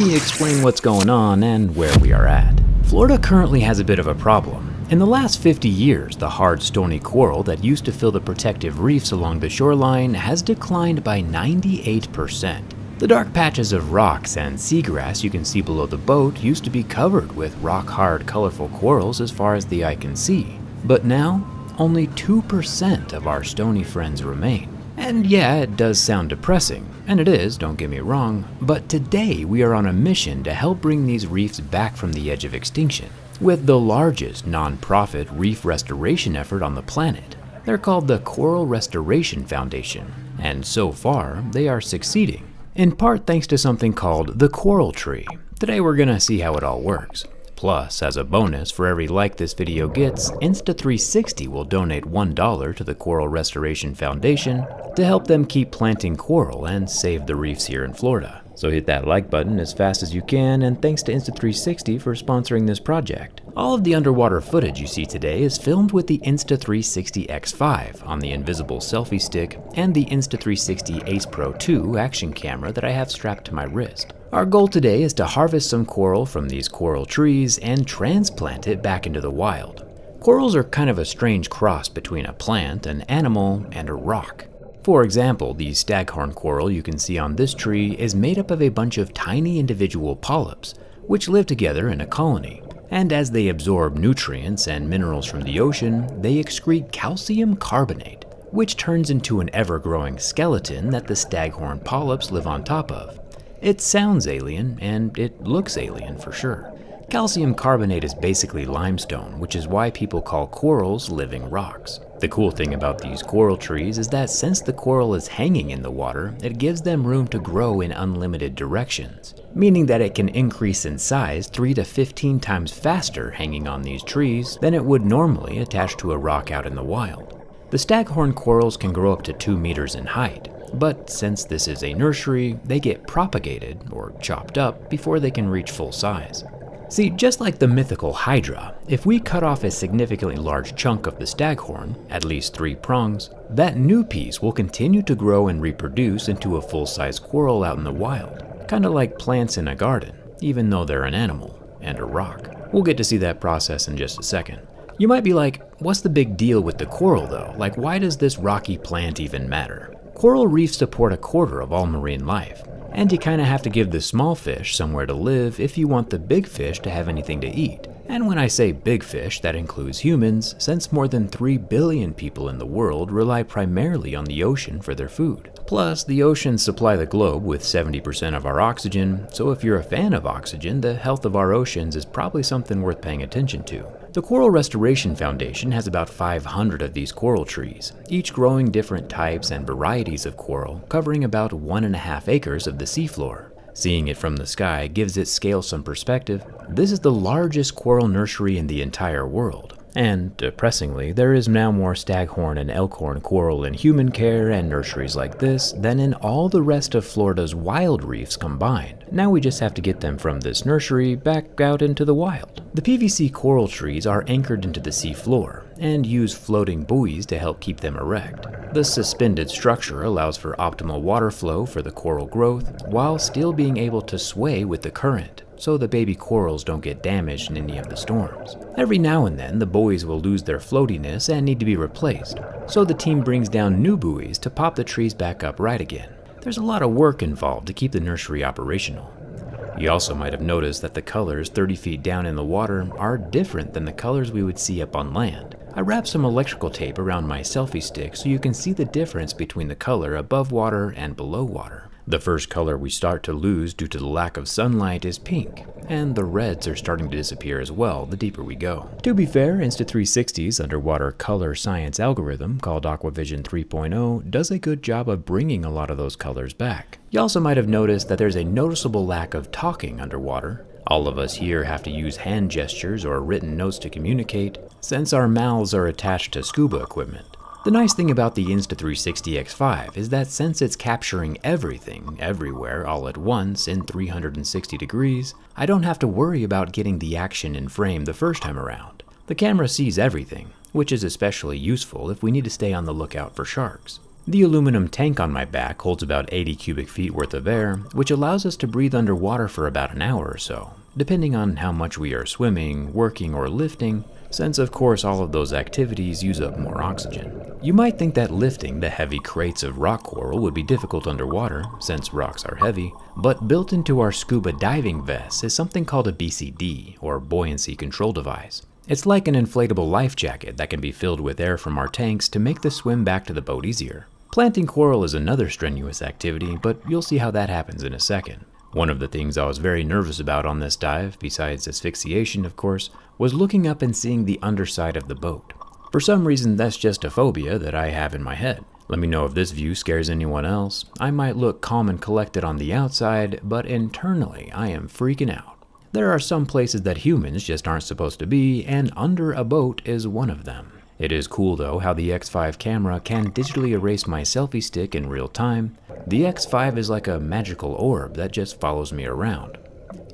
me explain what's going on and where we are at. Florida currently has a bit of a problem. In the last 50 years, the hard stony coral that used to fill the protective reefs along the shoreline has declined by 98%. The dark patches of rocks and seagrass you can see below the boat used to be covered with rock-hard colorful corals as far as the eye can see. But now, only 2% of our stony friends remain. And yeah, it does sound depressing, and it is, don't get me wrong, but today we are on a mission to help bring these reefs back from the edge of extinction, with the largest non-profit reef restoration effort on the planet. They're called the Coral Restoration Foundation, and so far, they are succeeding, in part thanks to something called the Coral Tree. Today we're gonna see how it all works. Plus, as a bonus, for every like this video gets, Insta360 will donate $1 to the Coral Restoration Foundation to help them keep planting coral and save the reefs here in Florida. So hit that like button as fast as you can, and thanks to Insta360 for sponsoring this project. All of the underwater footage you see today is filmed with the Insta360 X5 on the invisible selfie stick and the Insta360 Ace Pro 2 action camera that I have strapped to my wrist. Our goal today is to harvest some coral from these coral trees and transplant it back into the wild. Corals are kind of a strange cross between a plant, an animal, and a rock. For example, the staghorn coral you can see on this tree is made up of a bunch of tiny individual polyps, which live together in a colony. And as they absorb nutrients and minerals from the ocean, they excrete calcium carbonate, which turns into an ever-growing skeleton that the staghorn polyps live on top of. It sounds alien, and it looks alien for sure. Calcium carbonate is basically limestone, which is why people call corals living rocks. The cool thing about these coral trees is that since the coral is hanging in the water, it gives them room to grow in unlimited directions, meaning that it can increase in size 3 to 15 times faster hanging on these trees than it would normally attached to a rock out in the wild. The staghorn corals can grow up to 2 meters in height, but since this is a nursery, they get propagated, or chopped up, before they can reach full size. See, just like the mythical Hydra, if we cut off a significantly large chunk of the staghorn, at least three prongs, that new piece will continue to grow and reproduce into a full-size coral out in the wild. Kinda like plants in a garden, even though they're an animal and a rock. We'll get to see that process in just a second. You might be like, what's the big deal with the coral though? Like why does this rocky plant even matter? Coral reefs support a quarter of all marine life, and you kinda have to give the small fish somewhere to live if you want the big fish to have anything to eat. And when I say big fish, that includes humans, since more than 3 billion people in the world rely primarily on the ocean for their food. Plus, the oceans supply the globe with 70% of our oxygen, so if you're a fan of oxygen, the health of our oceans is probably something worth paying attention to. The Coral Restoration Foundation has about 500 of these coral trees, each growing different types and varieties of coral, covering about one and a half acres of the seafloor. Seeing it from the sky gives its scale some perspective. This is the largest coral nursery in the entire world. And, depressingly, there is now more staghorn and elkhorn coral in human care and nurseries like this than in all the rest of Florida's wild reefs combined. Now we just have to get them from this nursery back out into the wild. The PVC coral trees are anchored into the sea floor and use floating buoys to help keep them erect. The suspended structure allows for optimal water flow for the coral growth while still being able to sway with the current so the baby corals don't get damaged in any of the storms. Every now and then, the buoys will lose their floatiness and need to be replaced, so the team brings down new buoys to pop the trees back up right again. There's a lot of work involved to keep the nursery operational. You also might have noticed that the colors 30 feet down in the water are different than the colors we would see up on land. I wrapped some electrical tape around my selfie stick so you can see the difference between the color above water and below water. The first color we start to lose due to the lack of sunlight is pink, and the reds are starting to disappear as well the deeper we go. To be fair, Insta360's underwater color science algorithm called Aquavision 3.0 does a good job of bringing a lot of those colors back. You also might have noticed that there's a noticeable lack of talking underwater. All of us here have to use hand gestures or written notes to communicate, since our mouths are attached to scuba equipment. The nice thing about the Insta360 X5 is that since it's capturing everything, everywhere, all at once in 360 degrees, I don't have to worry about getting the action in frame the first time around. The camera sees everything, which is especially useful if we need to stay on the lookout for sharks. The aluminum tank on my back holds about 80 cubic feet worth of air, which allows us to breathe underwater for about an hour or so, depending on how much we are swimming, working, or lifting, since of course all of those activities use up more oxygen. You might think that lifting the heavy crates of rock coral would be difficult underwater, since rocks are heavy, but built into our scuba diving vests is something called a BCD, or Buoyancy Control Device. It's like an inflatable life jacket that can be filled with air from our tanks to make the swim back to the boat easier. Planting coral is another strenuous activity, but you'll see how that happens in a second. One of the things I was very nervous about on this dive, besides asphyxiation of course, was looking up and seeing the underside of the boat. For some reason that's just a phobia that I have in my head. Let me know if this view scares anyone else. I might look calm and collected on the outside, but internally I am freaking out. There are some places that humans just aren't supposed to be, and under a boat is one of them. It is cool though how the X5 camera can digitally erase my selfie stick in real time. The X5 is like a magical orb that just follows me around.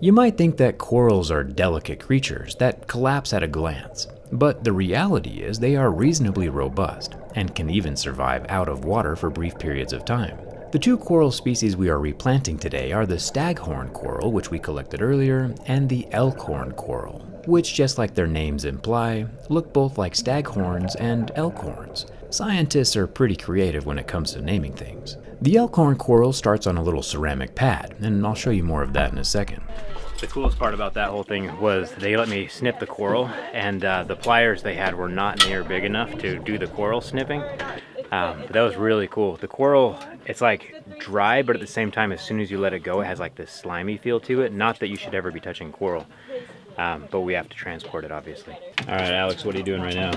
You might think that corals are delicate creatures that collapse at a glance, but the reality is they are reasonably robust and can even survive out of water for brief periods of time. The two coral species we are replanting today are the staghorn coral, which we collected earlier, and the elkhorn coral, which just like their names imply, look both like staghorns and elkhorns. Scientists are pretty creative when it comes to naming things. The elkhorn coral starts on a little ceramic pad, and I'll show you more of that in a second. The coolest part about that whole thing was they let me snip the coral, and uh, the pliers they had were not near big enough to do the coral snipping. Um, but that was really cool. The coral, it's like dry, but at the same time, as soon as you let it go, it has like this slimy feel to it. Not that you should ever be touching coral, um, but we have to transport it, obviously. All right, Alex, what are you doing right now?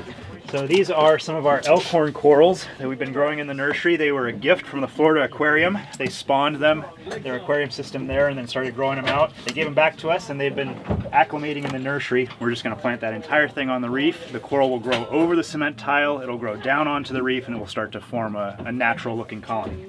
So these are some of our elkhorn corals that we've been growing in the nursery. They were a gift from the Florida Aquarium. They spawned them, their aquarium system there, and then started growing them out. They gave them back to us, and they've been acclimating in the nursery. We're just going to plant that entire thing on the reef. The coral will grow over the cement tile, it'll grow down onto the reef, and it will start to form a, a natural looking colony.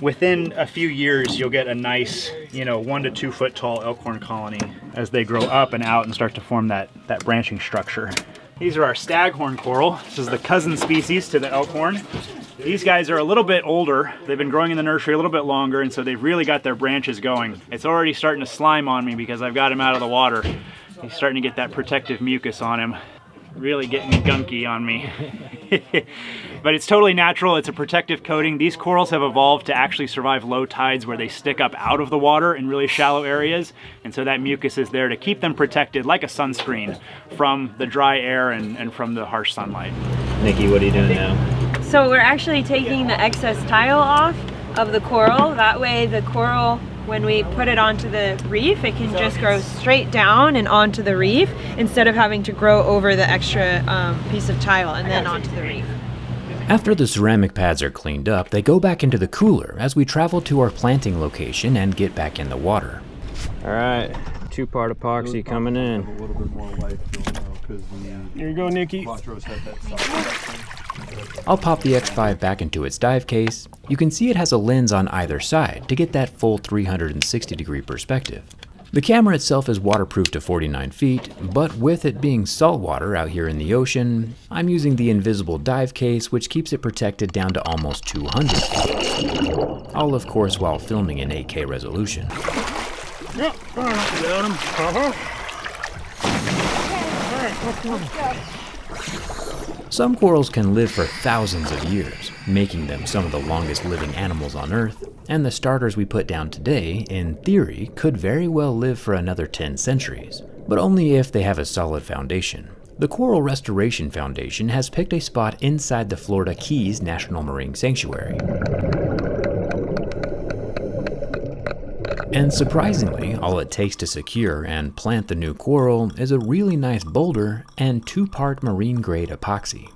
Within a few years, you'll get a nice, you know, one to two foot tall elkhorn colony as they grow up and out and start to form that, that branching structure. These are our staghorn coral. This is the cousin species to the elkhorn. These guys are a little bit older. They've been growing in the nursery a little bit longer, and so they've really got their branches going. It's already starting to slime on me because I've got him out of the water. He's starting to get that protective mucus on him really getting gunky on me. but it's totally natural, it's a protective coating. These corals have evolved to actually survive low tides where they stick up out of the water in really shallow areas. And so that mucus is there to keep them protected like a sunscreen from the dry air and, and from the harsh sunlight. Nikki, what are you doing now? So we're actually taking the excess tile off of the coral. That way the coral when we put it onto the reef, it can just grow straight down and onto the reef instead of having to grow over the extra um, piece of tile and then onto the reef. After the ceramic pads are cleaned up, they go back into the cooler as we travel to our planting location and get back in the water. All right, two-part epoxy coming in. Here you go, Nikki. I'll pop the X5 back into its dive case. You can see it has a lens on either side to get that full 360 degree perspective. The camera itself is waterproof to 49 feet, but with it being saltwater out here in the ocean, I'm using the invisible dive case which keeps it protected down to almost 200 feet. All of course while filming in 8K resolution. Yep. Some corals can live for thousands of years, making them some of the longest living animals on Earth, and the starters we put down today, in theory, could very well live for another 10 centuries, but only if they have a solid foundation. The Coral Restoration Foundation has picked a spot inside the Florida Keys National Marine Sanctuary. And surprisingly, all it takes to secure and plant the new coral is a really nice boulder and two-part marine grade epoxy.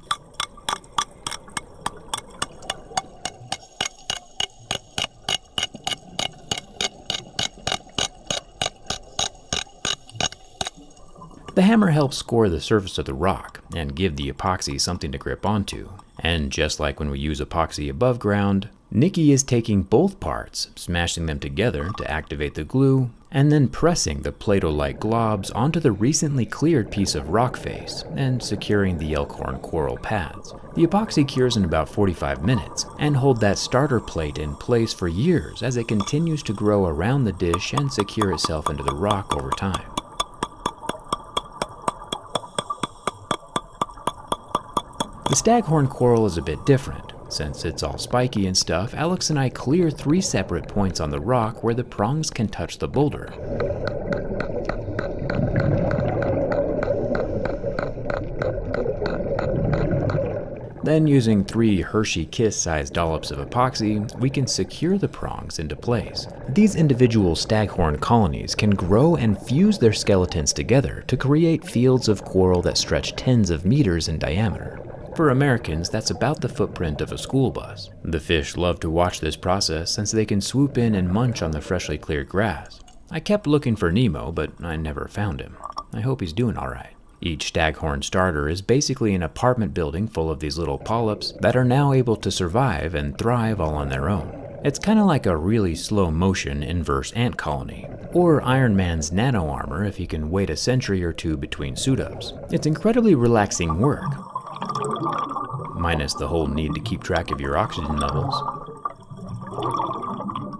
The hammer helps score the surface of the rock and give the epoxy something to grip onto. And just like when we use epoxy above ground, Nikki is taking both parts, smashing them together to activate the glue, and then pressing the Play-Doh-like globs onto the recently cleared piece of rock face and securing the Elkhorn coral pads. The epoxy cures in about 45 minutes and hold that starter plate in place for years as it continues to grow around the dish and secure itself into the rock over time. The staghorn coral is a bit different. Since it's all spiky and stuff, Alex and I clear three separate points on the rock where the prongs can touch the boulder. Then using three Hershey Kiss-sized dollops of epoxy, we can secure the prongs into place. These individual staghorn colonies can grow and fuse their skeletons together to create fields of coral that stretch tens of meters in diameter. For Americans, that's about the footprint of a school bus. The fish love to watch this process since they can swoop in and munch on the freshly cleared grass. I kept looking for Nemo, but I never found him. I hope he's doing alright. Each staghorn starter is basically an apartment building full of these little polyps that are now able to survive and thrive all on their own. It's kind of like a really slow motion inverse ant colony, or Iron Man's nano armor if he can wait a century or two between suit ups. It's incredibly relaxing work, minus the whole need to keep track of your oxygen levels.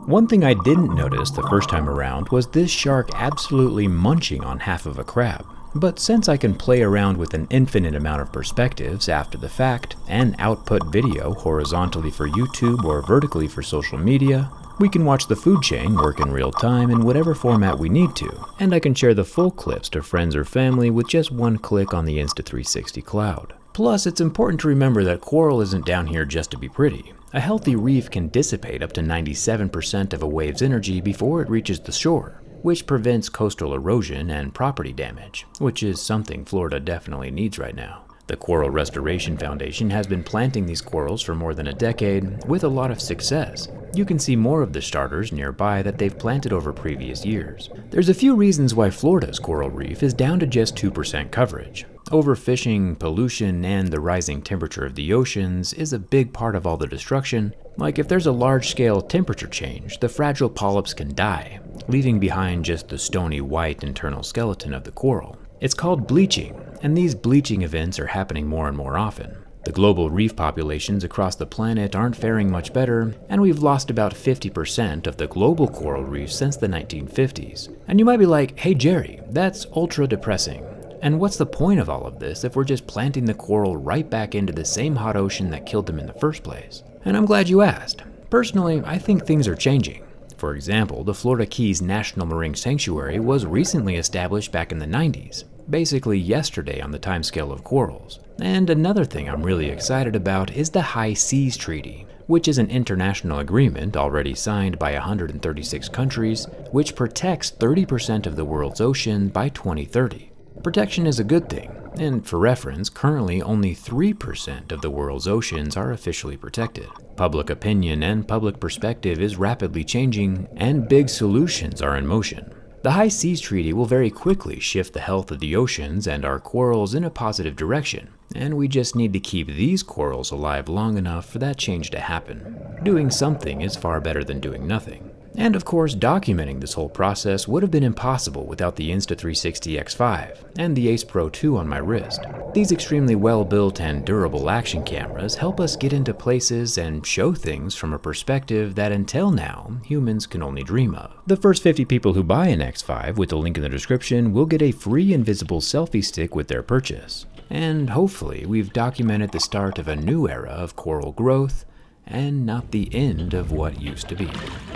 One thing I didn't notice the first time around was this shark absolutely munching on half of a crab. But since I can play around with an infinite amount of perspectives after the fact and output video horizontally for YouTube or vertically for social media, we can watch the food chain work in real time in whatever format we need to, and I can share the full clips to friends or family with just one click on the Insta360 cloud. Plus, it's important to remember that coral isn't down here just to be pretty. A healthy reef can dissipate up to 97% of a wave's energy before it reaches the shore, which prevents coastal erosion and property damage, which is something Florida definitely needs right now. The Coral Restoration Foundation has been planting these corals for more than a decade with a lot of success. You can see more of the starters nearby that they've planted over previous years. There's a few reasons why Florida's coral reef is down to just 2% coverage. Overfishing, pollution, and the rising temperature of the oceans is a big part of all the destruction. Like if there's a large-scale temperature change, the fragile polyps can die, leaving behind just the stony white internal skeleton of the coral. It's called bleaching, and these bleaching events are happening more and more often. The global reef populations across the planet aren't faring much better, and we've lost about 50% of the global coral reefs since the 1950s. And you might be like, hey Jerry, that's ultra depressing. And what's the point of all of this if we're just planting the coral right back into the same hot ocean that killed them in the first place? And I'm glad you asked. Personally, I think things are changing. For example, the Florida Keys National Marine Sanctuary was recently established back in the 90s, basically yesterday on the timescale of corals. And another thing I'm really excited about is the High Seas Treaty, which is an international agreement already signed by 136 countries, which protects 30% of the world's ocean by 2030. Protection is a good thing, and for reference, currently only 3% of the world's oceans are officially protected. Public opinion and public perspective is rapidly changing, and big solutions are in motion. The High Seas Treaty will very quickly shift the health of the oceans and our corals in a positive direction, and we just need to keep these corals alive long enough for that change to happen. Doing something is far better than doing nothing. And of course, documenting this whole process would have been impossible without the Insta360 X5 and the Ace Pro 2 on my wrist. These extremely well-built and durable action cameras help us get into places and show things from a perspective that until now, humans can only dream of. The first 50 people who buy an X5 with the link in the description will get a free invisible selfie stick with their purchase. And hopefully, we've documented the start of a new era of coral growth, and not the end of what used to be.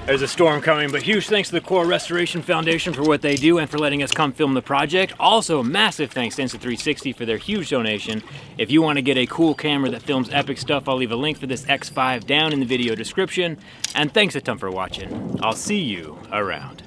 There's a storm coming, but huge thanks to the Coral Restoration Foundation for what they do and for letting us come film the project. Also, massive thanks to Insta360 for their huge donation. If you want to get a cool camera that films epic stuff, I'll leave a link for this X5 down in the video description. And thanks a ton for watching. I'll see you around.